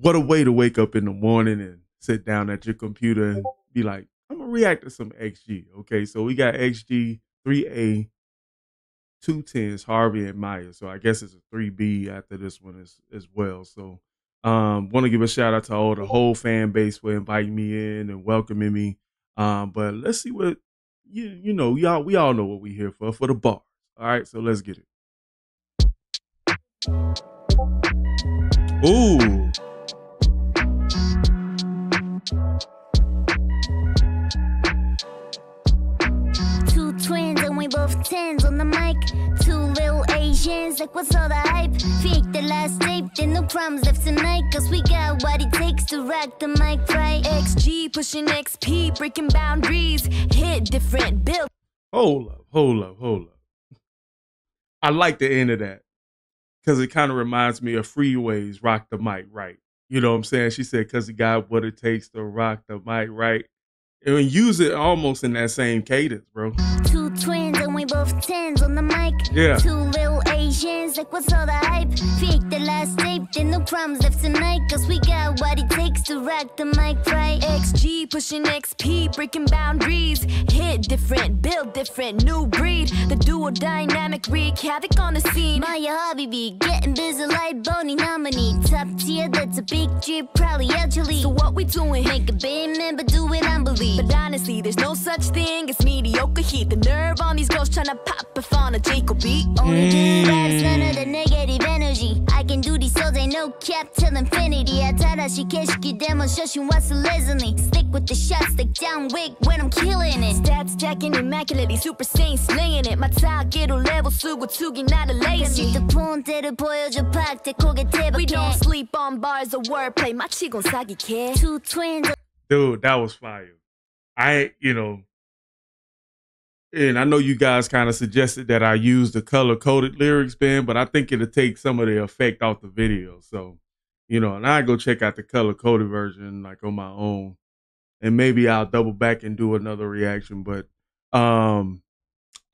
what a way to wake up in the morning and sit down at your computer and be like, I'm gonna react to some XG. Okay, so we got XG 3A, two tens, Harvey and Maya. So I guess it's a 3B after this one as as well. So um want to give a shout out to all the whole fan base for inviting me in and welcoming me. Um, but let's see what you you know, y'all we all know what we here for for the bar. All right, so let's get it. Ooh. Tens on the mic. Two little Asians, like what's all the hype? Fake the last tape, then no crumbs left tonight. Cause we got what it takes to rock the mic right. XG pushing XP, breaking boundaries, hit different, build Hold up, hold up, hold up. I like the end of that because it kind of reminds me of Freeways Rock the Mic Right. You know what I'm saying? She said, because he got what it takes to rock the mic right. And use it almost in that same cadence, bro. Two twins both tens on the mic. Yeah. Two little Asians, like what's all the hype? Fake the last then no crumbs left tonight. Cause we got what it takes to rock the mic right. XG pushing XP, breaking boundaries, hit different, build different, new breed. The duo dynamic wreak havoc on the scene. Maya Habibi, getting busy like Bonnie Harmony. Top tier, that's a big drip, probably actually. So what we doing? Make a big but do it unbelievable. But honestly, there's no such thing as mediocre heat. The nerve on these girls tryna pop if on a J. Cole beat. Only good vibes, mm. none of the negative energy can do these all day, no cap till infinity. I tell she can't 다시 개시기되면 쇼신 what's listening. Stick with the shot, stick down weak when I'm killing it. Stats stacking immaculately, super saiyan, slinging it. My top get a level 쓰고 투기 나를 lazy. 그 폰대를 보여줘, 박대 고개 table. We don't sleep on bars or wordplay, 마치 곤사기 kid. Two twins. Dude, that was fire. I, you know, and I know you guys kind of suggested that I use the color coded lyrics, Ben, but I think it'll take some of the effect off the video. So, you know, and I go check out the color coded version like on my own, and maybe I'll double back and do another reaction. But um,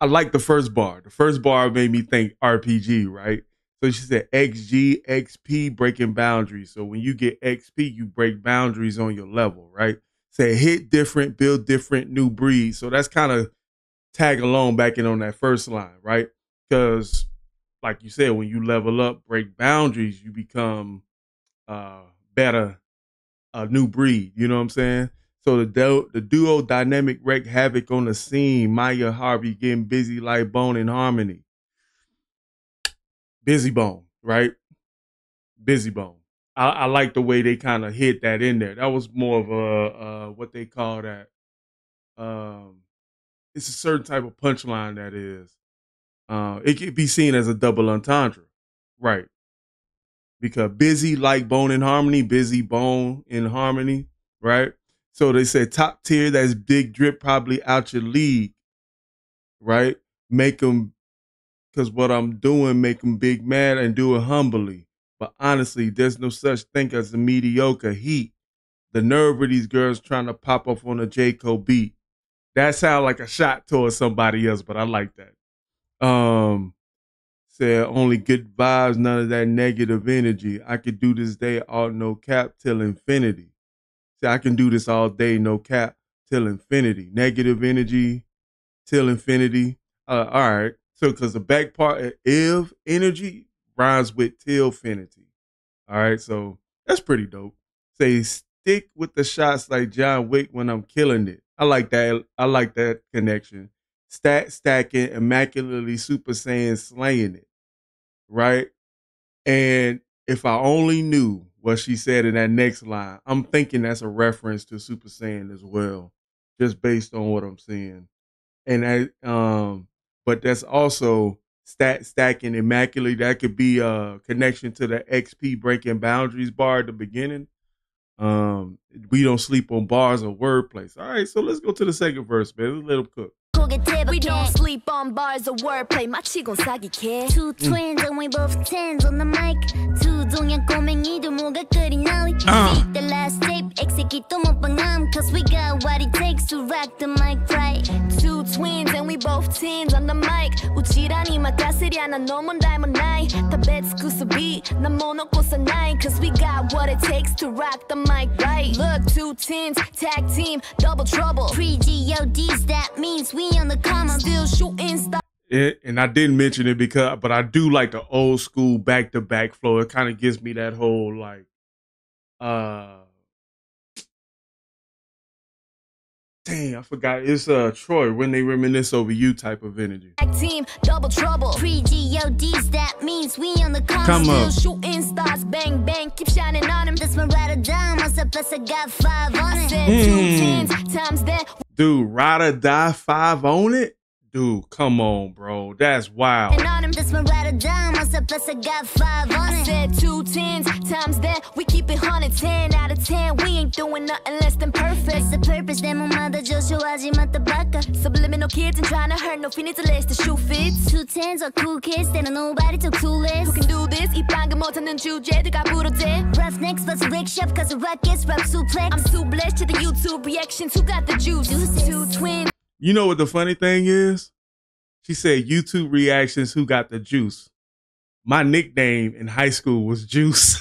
I like the first bar. The first bar made me think RPG, right? So she said XG, XP, breaking boundaries. So when you get XP, you break boundaries on your level, right? Say hit different, build different, new breed. So that's kind of tag along back in on that first line, right? Because like you said, when you level up, break boundaries, you become uh better, a new breed. You know what I'm saying? So the du- the duo dynamic wreak havoc on the scene. Maya Harvey getting busy like Bone and Harmony. Bizzy Bone, right? Bizzy Bone. I, I like the way they kind of hit that in there. That was more of a uh, what they call that. Um, it's a certain type of punchline that is. Uh, it could be seen as a double entendre, right? Because busy like Bone in Harmony, busy Bone in Harmony, right? So they say top tier, that's big drip, probably out your league, right? Make them, because what I'm doing, make them big mad and do it humbly. But honestly, there's no such thing as a mediocre heat. The nerve of these girls trying to pop up on a J. Cole beat. That sound like a shot towards somebody else, but I like that. Um, said only good vibes, none of that negative energy. I could do this day all no cap till infinity. See, I can do this all day, no cap till infinity. Negative energy till infinity. Uh, all right. So, because the back part, if energy rhymes with till infinity. All right. So that's pretty dope. Say stick with the shots like John Wick when I'm killing it. I like that. I like that connection. Stat stacking, immaculately super saiyan slaying it. Right. And if I only knew what she said in that next line, I'm thinking that's a reference to Super Saiyan as well, just based on what I'm seeing. And I, um, but that's also stat stacking immaculately. That could be a connection to the XP breaking boundaries bar at the beginning. Um, we don't sleep on bars or wordplays. All right, so let's go to the second verse, man. Let's let them cook. 고개 We don't 대박해. sleep on bars of wordplay. 마치곤 사기캐. Two twins and we both tens on the mic. 두 동양 꼬맹이들 뭐가 그리 난리. Uh. Beat the last tape, execute 또 못방함. Cause we got what it takes to rock the mic right. two twins and we both teens on the mic. うちらに任せりゃ何の問題もない食べ尽くす beat 何も残さない Cause we got what it takes to rock the mic right? Look two teens tag team double trouble. Three GODs that means we on the come Still shooting stuff it, and I didn't mention it because, but I do like the old school back to back flow. It kind of gives me that whole like, uh, dang, I forgot. It's uh Troy when they reminisce over you type of energy. Team, double trouble Pre GODs, that means we on the come up. shooting stars, bang bang, keep shining on them That's my ride or die, myself, plus I got five on it. Mm. two tens times that Dude, ride or die five on it? Dude, come on, bro. That's wild and on them That's my ride or die, myself, plus I got five on I it. said two tens times that we keep it hundred ten out of ten. We ain't doing nothing less than perfect. That's the purpose, 내 몸마다 조슈하지 마다바까. Subliminal kids and trying to hurt no feelings unless the shoe fits. Two tens are cool kids, they don't nobody too clueless. Who can do this? 이 방금 못하는 주제들과 부러져. Roughnecks, plus a rick shop, cause the rockets, rap suplex. I'm too blessed to the YouTube reactions. Who got the juice? Two twins. You know what the funny thing is? She said YouTube reactions, who got the juice? My nickname in high school was Juice.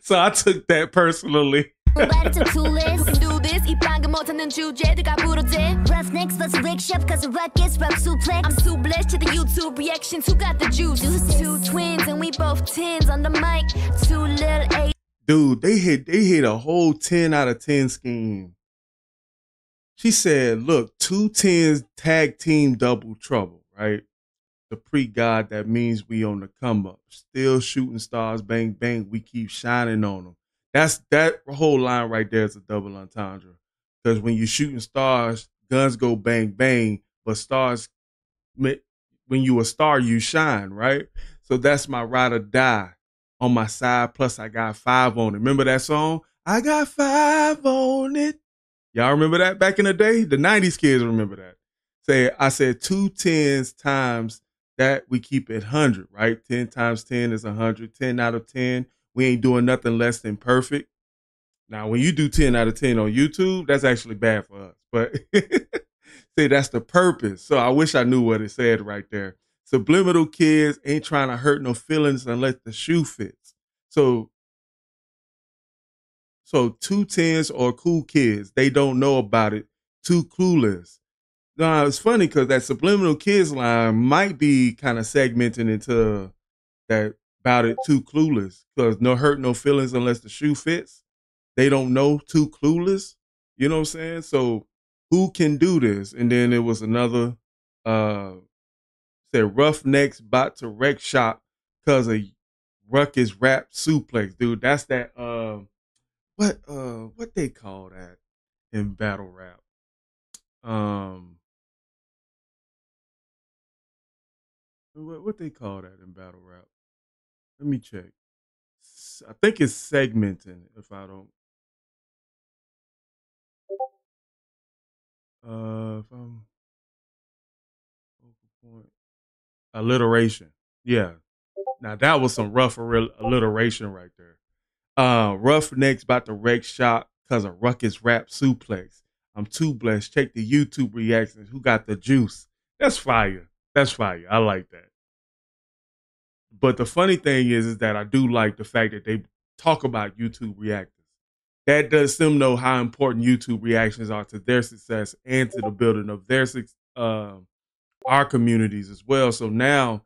so I took that personally. Nobody too Who clueless. can do this? 이 방금 못하는 주제들과 부러져. Roughnecks, plus a rick shop, cause the rockets, rap suplex. I'm too blessed to the YouTube reactions. Who got the juice? Two twins and we both tens on the mic. Two little A. Dude, they hit they hit a whole 10 out of 10 scheme. She said, look, two tens tag team double trouble, right? The pre God that means we on the come up. Still shooting stars, bang, bang. We keep shining on them. That's that whole line right there is a double entendre. Because when you're shooting stars, guns go bang, bang, but stars, when you a star, you shine, right? So that's my ride or die on my side. Plus, I got five on it. Remember that song? I got five on it. Y'all remember that back in the day? The 90s kids remember that. Say, I said two tens times that we keep it 100, right? 10 times 10 is 100. 10 out of 10. We ain't doing nothing less than perfect. Now, when you do 10 out of 10 on YouTube, that's actually bad for us. But see, that's the purpose. So I wish I knew what it said right there. Subliminal kids ain't trying to hurt no feelings unless the shoe fits. So so two tens or cool kids, they don't know about it. Too clueless. Now it's funny because that subliminal kids line might be kind of segmenting into that about it too clueless. Because no hurt, no feelings unless the shoe fits. They don't know too clueless. You know what I'm saying? So who can do this? And then it was another uh said roughnecks bot to wreck shop because a ruckus rap suplex, dude. That's that uh what uh what they call that in battle rap. Um what, what they call that in battle rap? Let me check. I think it's segmenting if I don't uh if I'm point alliteration. Yeah. Now that was some rough alliteration right there. Uh, Roughnecks about to wreck shop because of Ruckus Rap Suplex. I'm too blessed. Check the YouTube reactions. Who got the juice? That's fire. That's fire. I like that. But the funny thing is, is that I do like the fact that they talk about YouTube reactors. That does them know how important YouTube reactions are to their success and to the building of their uh, our communities as well. So now,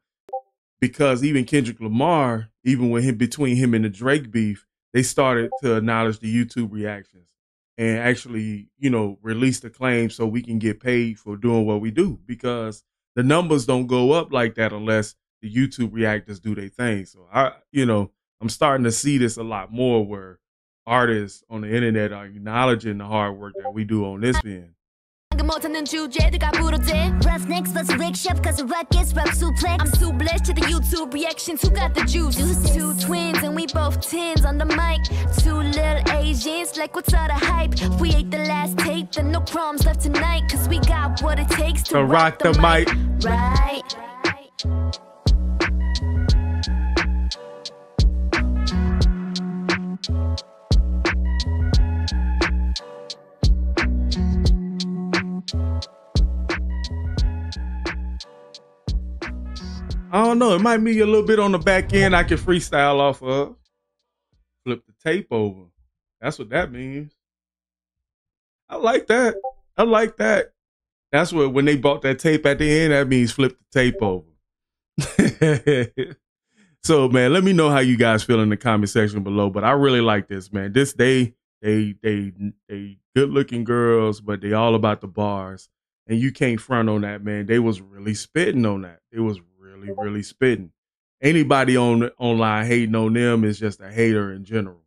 because even Kendrick Lamar, even when him between him and the Drake beef, they started to acknowledge the YouTube reactions and actually, you know, release the claim so we can get paid for doing what we do because the numbers don't go up like that unless the YouTube reactors do their thing. So I, you know, I'm starting to see this a lot more where artists on the internet are acknowledging the hard work that we do on this end. 방금 못하는 주제들과 부러져. Roughnecks, plus a rick shop, cause the rockets, rap suplex. I'm too blessed to the YouTube reactions. Who got the juice? Two twins and we both tens on the mic. Two little Asians, like what's all the hype? We ate the last tape, then no crumbs left tonight. Cause we got what it takes to To rock the mic. Right. I don't know. It might be a little bit on the back end I can freestyle off of. Flip the tape over. That's what that means. I like that. I like that. That's what when they bought that tape at the end, that means flip the tape over. so man, let me know how you guys feel in the comment section below. But I really like this, man. This they they they they good looking girls, but they all about the bars. And you can't front on that, man. They was really spitting on that. It was really, really spitting. Anybody on online hating on them is just a hater in general.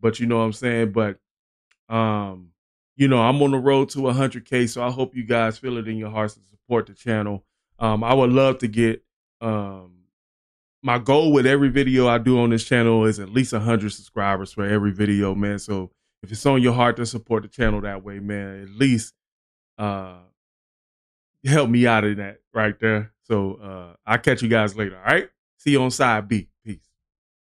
But you know what I'm saying? But um, you know, I'm on the road to 100k, so I hope you guys feel it in your hearts to support the channel. Um, I would love to get um my goal with every video I do on this channel is at least 100 subscribers for every video, man. So if it's on your heart to support the channel that way, man, at least uh help me out in that right there. So uh I'll catch you guys later. All right. See you on side B.